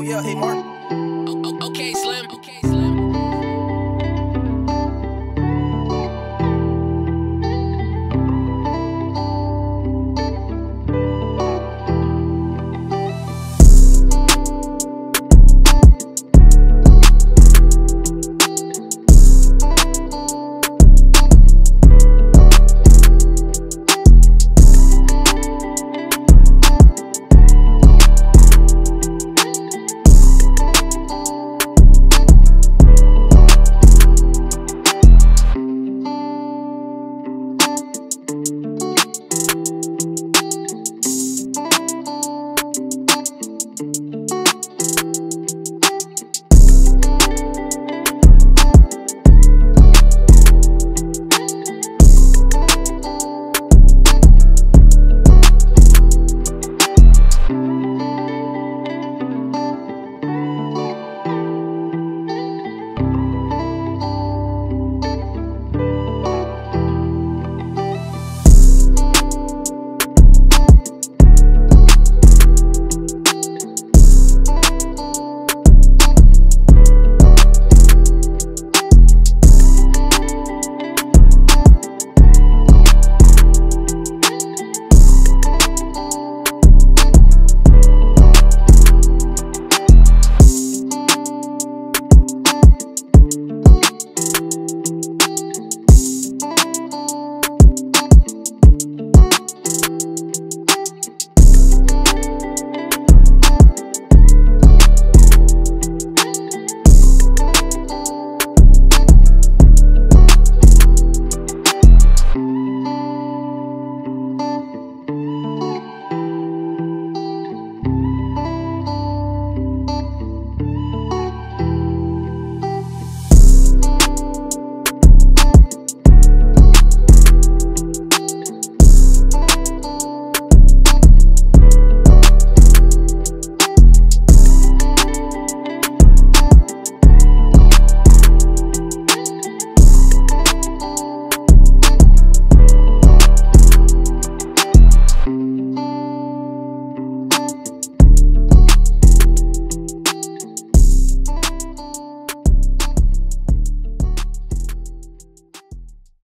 Oh yeah, hey Mark. Okay, Slim.